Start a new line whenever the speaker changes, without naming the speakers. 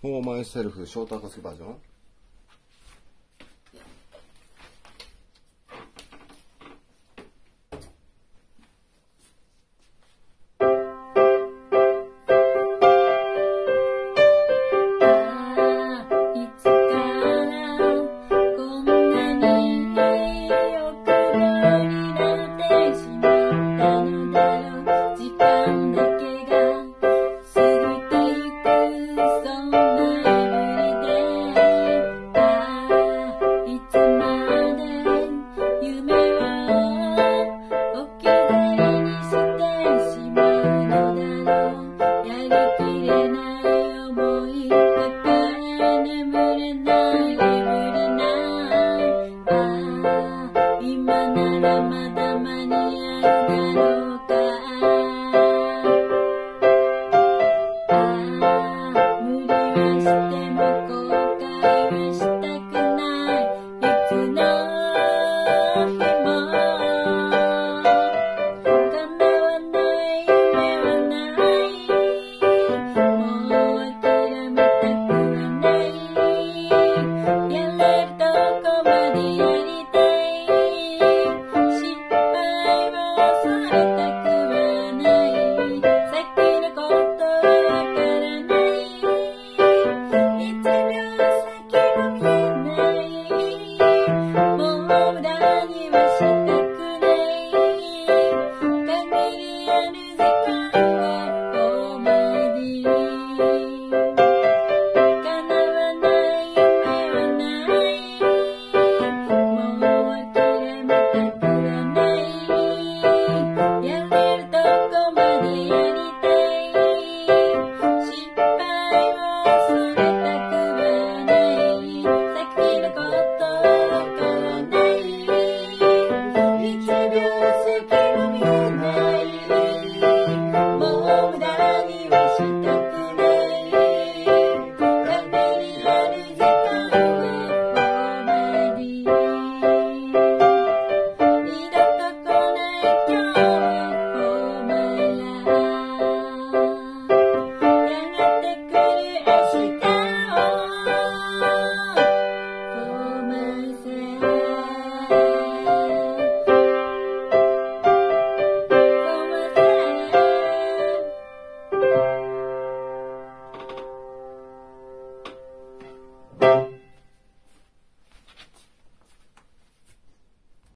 フォーマイセルフショートアカスバージョン。na na na